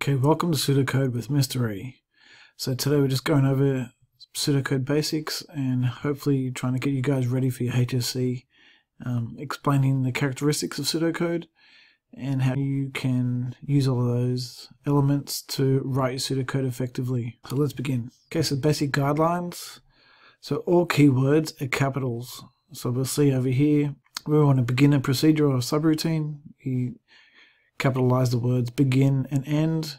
Okay, welcome to pseudocode with. E. So today we're just going over pseudocode basics and hopefully trying to get you guys ready for your HSC, um, explaining the characteristics of pseudocode and how you can use all of those elements to write your pseudocode effectively. So let's begin. Okay, so basic guidelines. So all keywords are capitals. So we'll see over here, we want to begin a procedure or a subroutine. You capitalize the words begin and end.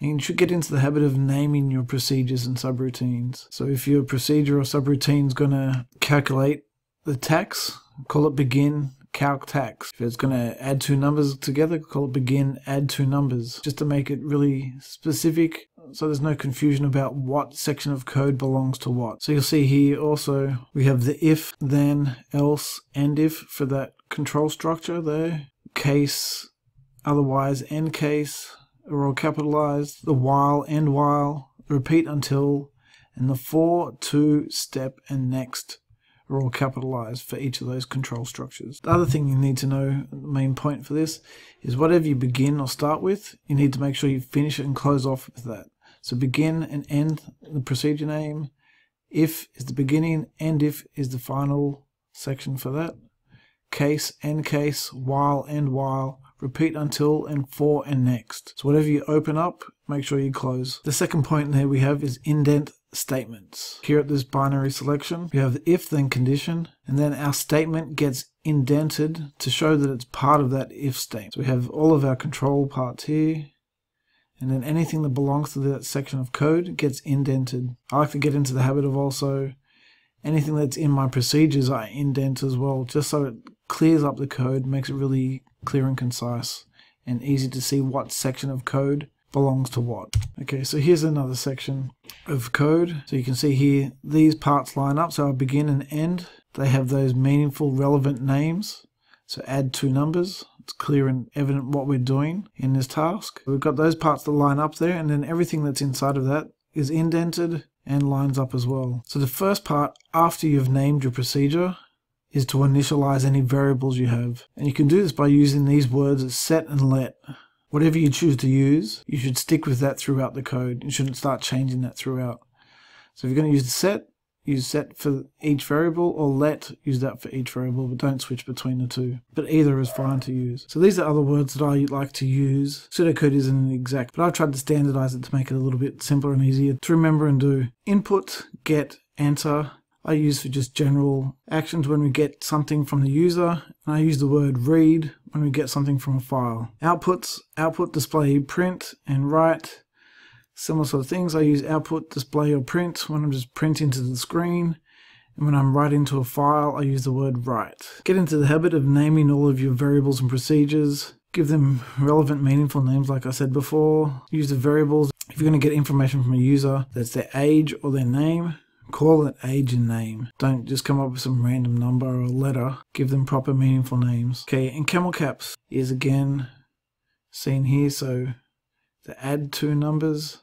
And you should get into the habit of naming your procedures and subroutines. So if your procedure or subroutine is going to calculate the tax, call it begin calc tax. If it's going to add two numbers together, call it begin add two numbers, just to make it really specific so there's no confusion about what section of code belongs to what. So you'll see here also we have the if, then, else, and if for that control structure there. Case, otherwise, end case are all capitalized. The while, end while, repeat until, and the for, to, step, and next are all capitalized for each of those control structures. The other thing you need to know, the main point for this, is whatever you begin or start with, you need to make sure you finish it and close off with that. So begin and end the procedure name. If is the beginning, end if is the final section for that. Case, end case, while, end while, repeat until, and for, and next. So whatever you open up, make sure you close. The second point there we have is indent statements. Here at this binary selection, we have the if then condition, and then our statement gets indented to show that it's part of that if statement. So we have all of our control parts here, and then anything that belongs to that section of code gets indented. I like to get into the habit of also anything that's in my procedures I indent as well, just so it clears up the code, makes it really clear and concise, and easy to see what section of code belongs to what. Okay, so here's another section of code. So you can see here, these parts line up. So I begin and end. They have those meaningful, relevant names. So add two numbers. It's clear and evident what we're doing in this task. We've got those parts that line up there, and then everything that's inside of that is indented and lines up as well. So the first part, after you've named your procedure, is to initialize any variables you have. And you can do this by using these words as set and let. Whatever you choose to use, you should stick with that throughout the code. You shouldn't start changing that throughout. So if you're going to use the set, use set for each variable, or let, use that for each variable, but don't switch between the two. But either is fine to use. So these are other words that I like to use. Pseudocode isn't exact, but I've tried to standardize it to make it a little bit simpler and easier to remember and do. Input, get, enter, I use for just general actions when we get something from the user, and I use the word read when we get something from a file. Outputs, output, display, print, and write. Similar sort of things. I use output, display, or print when I'm just printing to the screen. And when I'm writing to a file, I use the word write. Get into the habit of naming all of your variables and procedures. Give them relevant, meaningful names like I said before. Use the variables. If you're going to get information from a user, that's their age or their name. Call it age and name. Don't just come up with some random number or letter. Give them proper meaningful names. Okay, and camel caps is again seen here. So to add two numbers.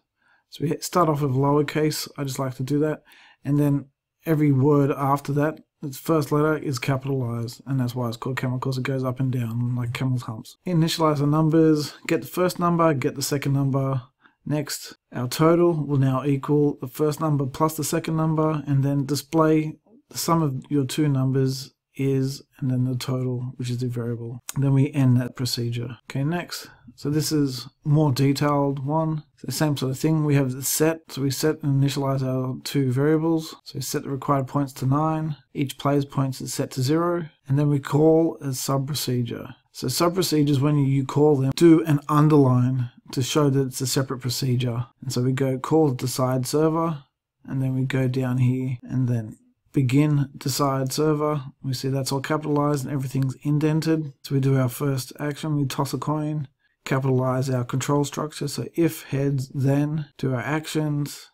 So we start off with lowercase. I just like to do that. And then every word after that, its first letter is capitalized. And that's why it's called camel because it goes up and down like camel's humps. Initialize the numbers. Get the first number, get the second number, Next, our total will now equal the first number plus the second number, and then display the sum of your two numbers is, and then the total, which is the variable. Then we end that procedure. Okay, next. So this is more detailed one. the same sort of thing. We have the set. So we set and initialize our two variables. So we set the required points to 9. Each player's points is set to 0. And then we call a sub procedure. So sub procedures, when you call them, do an underline to show that it's a separate procedure. And so we go call decide server, and then we go down here and then begin decide server. We see that's all capitalized and everything's indented. So we do our first action, we toss a coin, capitalize our control structure. So if heads, then do our actions,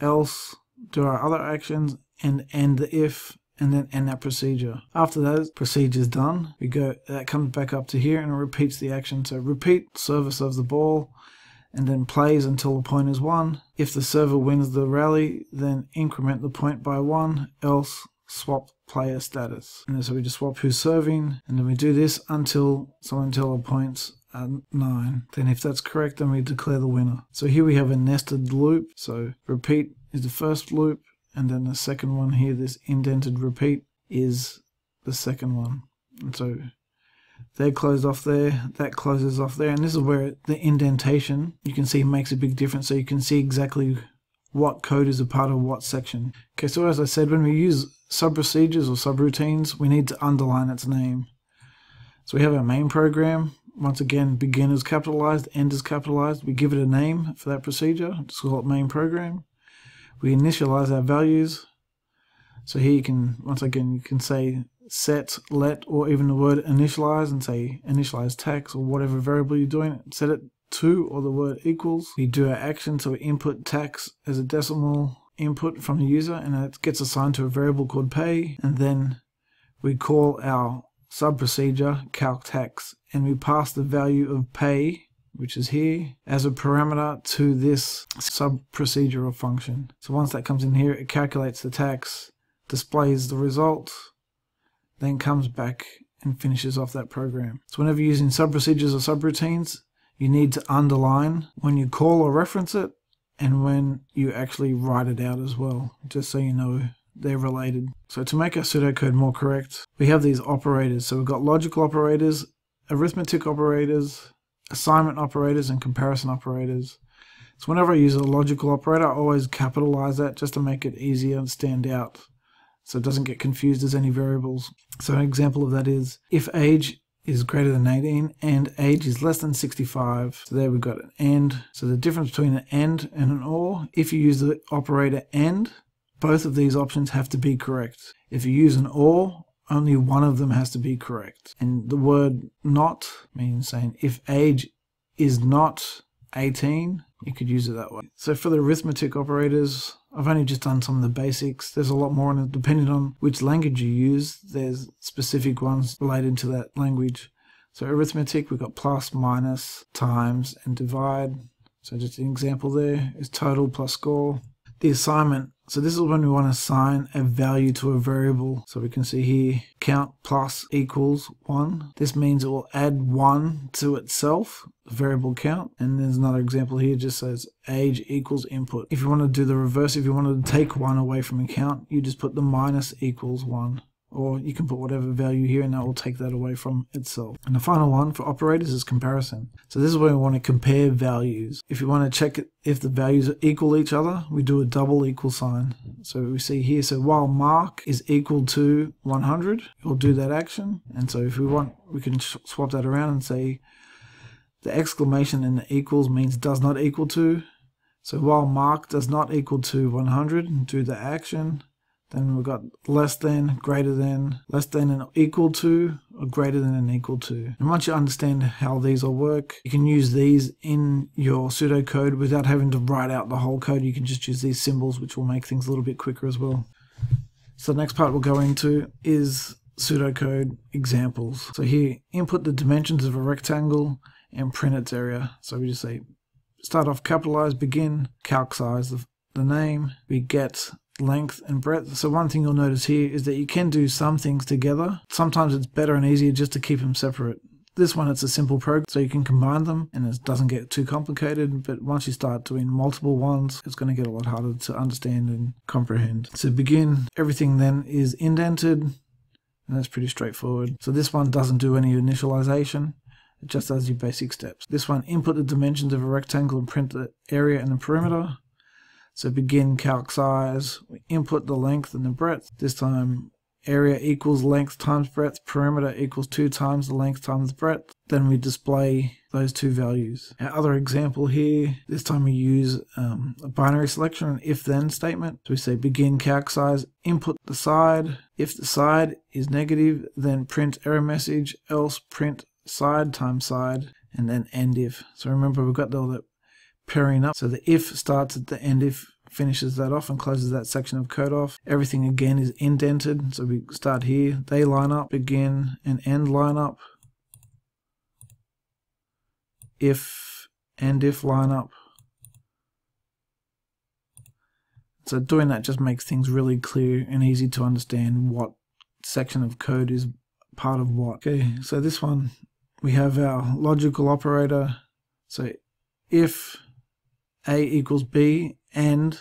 else do our other actions, and end the if and then end that procedure. After that procedure is done, we go that comes back up to here and it repeats the action. So repeat service of the ball and then plays until the point is one. If the server wins the rally, then increment the point by one, else swap player status. And so we just swap who's serving, and then we do this until so until the points uh, 9. Then if that's correct, then we declare the winner. So here we have a nested loop. So repeat is the first loop, and then the second one here, this indented repeat, is the second one. And so they're closed off there, that closes off there, and this is where the indentation, you can see makes a big difference, so you can see exactly what code is a part of what section. Okay, so as I said, when we use sub-procedures or subroutines, we need to underline its name. So we have our main program. Once again, begin is capitalized, end is capitalized. We give it a name for that procedure, just call it main program. We initialize our values. So here you can, once again, you can say set, let, or even the word initialize and say initialize tax or whatever variable you're doing. Set it to or the word equals. We do our action, so we input tax as a decimal input from the user and it gets assigned to a variable called pay and then we call our sub procedure calc tax and we pass the value of pay which is here as a parameter to this sub procedure or function. So once that comes in here it calculates the tax, displays the result, then comes back and finishes off that program. So whenever you're using sub procedures or subroutines you need to underline when you call or reference it and when you actually write it out as well, just so you know they're related. So to make our pseudocode more correct, we have these operators. So we've got logical operators, arithmetic operators, assignment operators, and comparison operators. So whenever I use a logical operator, I always capitalize that just to make it easier and stand out so it doesn't get confused as any variables. So an example of that is if age is greater than 18 and age is less than 65. So there we've got an AND. So the difference between an AND and an OR, if you use the operator AND, both of these options have to be correct. If you use an OR, only one of them has to be correct. And the word not means saying if age is not 18, you could use it that way. So for the arithmetic operators, I've only just done some of the basics. There's a lot more it depending on which language you use. There's specific ones related to that language. So arithmetic, we've got plus, minus, times, and divide. So just an example there is total plus score. The assignment, so this is when we want to assign a value to a variable. So we can see here count plus equals 1. This means it will add 1 to itself, variable count. And there's another example here just says age equals input. If you want to do the reverse, if you wanted to take 1 away from a count, you just put the minus equals 1 or you can put whatever value here and that will take that away from itself. And the final one for operators is comparison. So this is where we want to compare values. If you want to check if the values equal each other, we do a double equal sign. So we see here, so while mark is equal to 100, we'll do that action. And so if we want, we can swap that around and say the exclamation in the equals means does not equal to. So while mark does not equal to 100, do the action then we've got less than, greater than, less than and equal to, or greater than and equal to. And once you understand how these all work, you can use these in your pseudocode without having to write out the whole code. You can just use these symbols, which will make things a little bit quicker as well. So the next part we'll go into is pseudocode examples. So here, input the dimensions of a rectangle and print its area. So we just say, start off capitalized, begin, calc size, the, the name, we get length and breadth. So one thing you'll notice here is that you can do some things together. Sometimes it's better and easier just to keep them separate. This one, it's a simple program, so you can combine them and it doesn't get too complicated. But once you start doing multiple ones, it's going to get a lot harder to understand and comprehend. To begin, everything then is indented, and that's pretty straightforward. So this one doesn't do any initialization. It just does your basic steps. This one, input the dimensions of a rectangle and print the area and the perimeter. So begin calc size, we input the length and the breadth. This time area equals length times breadth, perimeter equals 2 times the length times the breadth. Then we display those two values. Our other example here, this time we use um, a binary selection, an if-then statement. So we say begin calc size, input the side. If the side is negative, then print error message, else print side times side, and then end if. So remember we've got all that pairing up. So the if starts at the end if finishes that off and closes that section of code off. Everything again is indented. So we start here. They line up, begin and end line up. If and if line up. So doing that just makes things really clear and easy to understand what section of code is part of what. Okay, so this one we have our logical operator. So if A equals B and,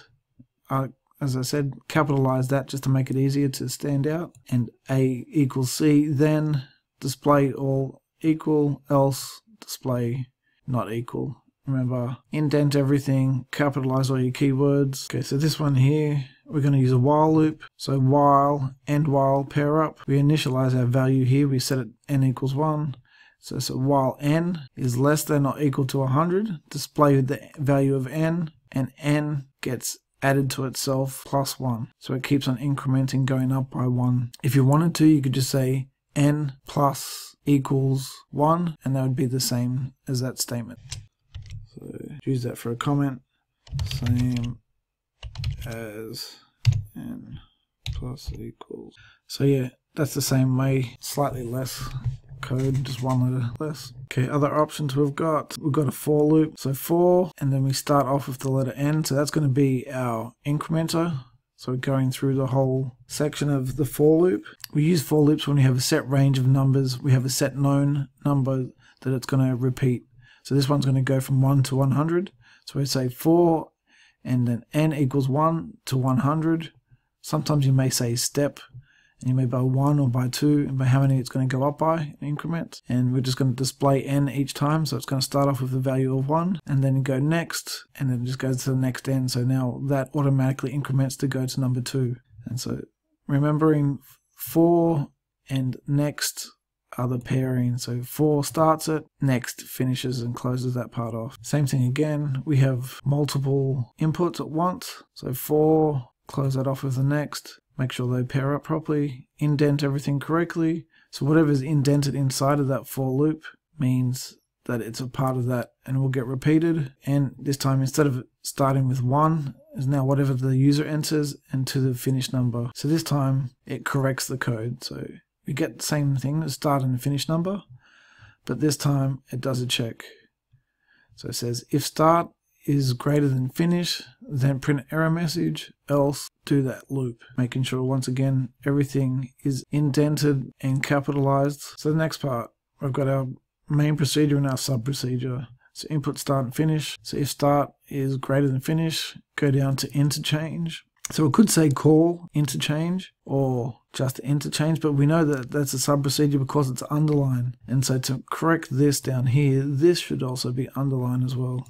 uh, as I said, capitalize that just to make it easier to stand out, and A equals C, then display all equal, else display not equal. Remember, indent everything, capitalize all your keywords. Okay, so this one here, we're going to use a while loop. So while and while pair up. We initialize our value here. We set it n equals 1. So, so while n is less than or equal to 100, display the value of n, and n gets added to itself plus 1. So it keeps on incrementing going up by 1. If you wanted to, you could just say n plus equals 1, and that would be the same as that statement. So use that for a comment. Same as n plus equals. So yeah, that's the same way, slightly less code, just one letter less. Okay, other options we've got, we've got a for loop. So for, and then we start off with the letter n, so that's going to be our incrementer. So we're going through the whole section of the for loop. We use for loops when we have a set range of numbers. We have a set known number that it's going to repeat. So this one's going to go from 1 to 100. So we say for and then n equals 1 to 100. Sometimes you may say step, may by 1 or by 2, and by how many it's going to go up by in. And we're just going to display n each time, so it's going to start off with the value of 1, and then go next, and then it just goes to the next n. So now that automatically increments to go to number 2. And so remembering for and next are the pairing. So for starts it, next finishes and closes that part off. Same thing again, we have multiple inputs at once. So for close that off with the next, make sure they pair up properly, indent everything correctly. So whatever's indented inside of that for loop means that it's a part of that and will get repeated. And this time, instead of starting with one, is now whatever the user enters into the finish number. So this time it corrects the code. So we get the same thing, the start and finish number, but this time it does a check. So it says if start is greater than finish, then print error message, else do that loop, making sure once again everything is indented and capitalized. So the next part, we've got our main procedure and our sub procedure. So input start and finish. So if start is greater than finish, go down to interchange. So we could say call interchange or just interchange, but we know that that's a sub procedure because it's underlined. And so to correct this down here, this should also be underlined as well.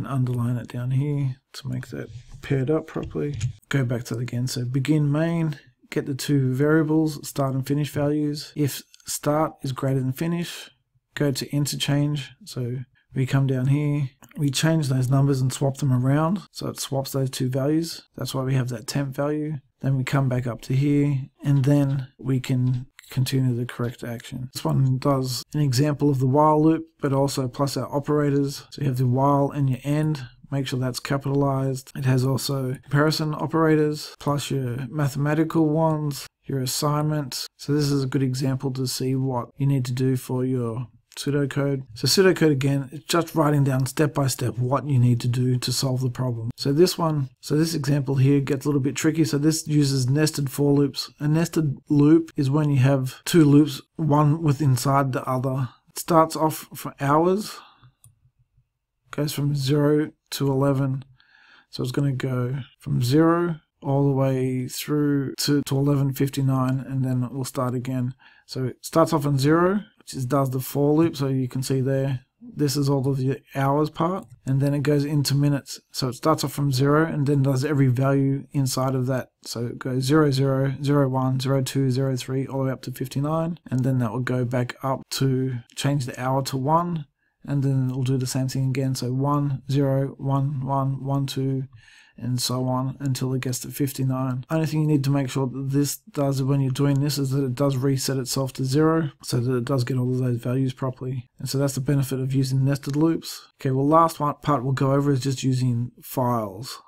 And underline it down here to make that paired up properly. Go back to it again. So begin main, get the two variables, start and finish values. If start is greater than finish, go to interchange. So we come down here, we change those numbers and swap them around. So it swaps those two values. That's why we have that temp value. Then we come back up to here and then we can continue the correct action. This one does an example of the while loop, but also plus our operators. So you have the while and your end. Make sure that's capitalized. It has also comparison operators, plus your mathematical ones, your assignment. So this is a good example to see what you need to do for your pseudocode. So pseudocode again, it's just writing down step by step what you need to do to solve the problem. So this one, so this example here gets a little bit tricky. So this uses nested for loops. A nested loop is when you have two loops, one with inside the other. It starts off for hours, goes from 0 to 11. So it's going to go from 0 all the way through to, to 11.59 and then it will start again. So it starts off on 0 just does the for loop. So you can see there, this is all of the hours part. And then it goes into minutes. So it starts off from zero and then does every value inside of that. So it goes 0, 0, 0, 1, 0, 2, 0, 3, all the way up to 59. And then that will go back up to change the hour to 1. And then it'll do the same thing again. So 1, 0, 1, 1, 1, 2, and so on until it gets to 59. Only thing you need to make sure that this does when you're doing this is that it does reset itself to zero so that it does get all of those values properly. And so that's the benefit of using nested loops. Okay, well last part we'll go over is just using files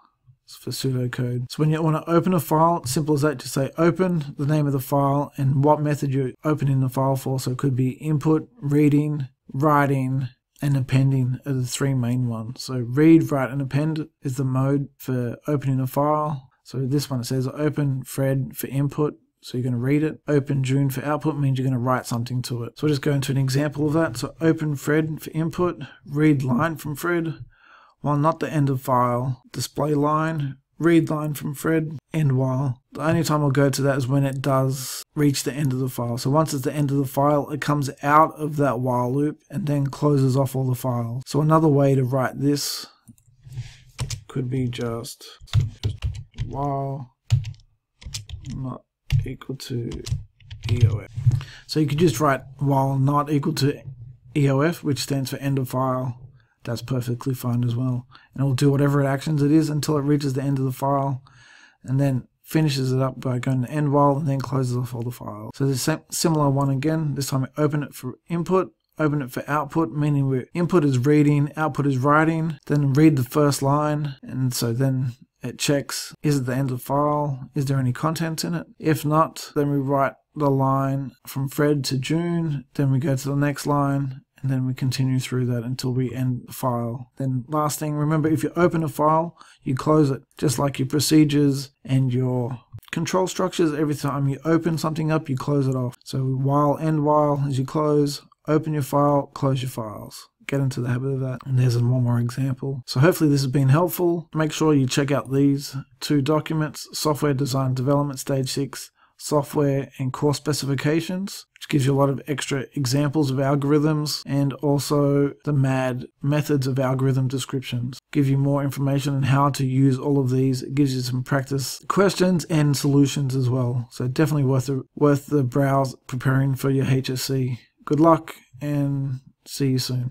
for pseudocode. So when you want to open a file, simple as that, just say open, the name of the file, and what method you're opening the file for. So it could be input, reading, writing, and appending are the three main ones. So read, write, and append is the mode for opening a file. So this one says open Fred for input, So you're going to read it. Open June for output means you're going to write something to it. So we'll just go into an example of that. So open Fred for input, read line from Fred, while not the end of file, display line, read line from Fred, end while. The only time I'll go to that is when it does reach the end of the file. So once it's the end of the file, it comes out of that while loop and then closes off all the files. So another way to write this could be just, just while not equal to EOF. So you could just write while not equal to EOF, which stands for end of file. That's perfectly fine as well. And it will do whatever actions it is until it reaches the end of the file and then finishes it up by going to end while and then closes off all the files. So the same similar one again. This time we open it for input, open it for output, meaning we input is reading, output is writing, then read the first line, and so then it checks, is it the end of the file? Is there any content in it? If not, then we write the line from Fred to June, then we go to the next line, and then we continue through that until we end the file. Then last thing, remember if you open a file, you close it, just like your procedures and your control structures. Every time you open something up, you close it off. So while, end while, as you close, open your file, close your files. Get into the habit of that. And there's one more example. So hopefully this has been helpful. Make sure you check out these two documents, Software Design Development Stage 6, Software and Core Specifications, which gives you a lot of extra examples of algorithms and also the MAD methods of algorithm descriptions. Give you more information on how to use all of these. It gives you some practice questions and solutions as well. So definitely worth the, worth the browse preparing for your HSC. Good luck and see you soon.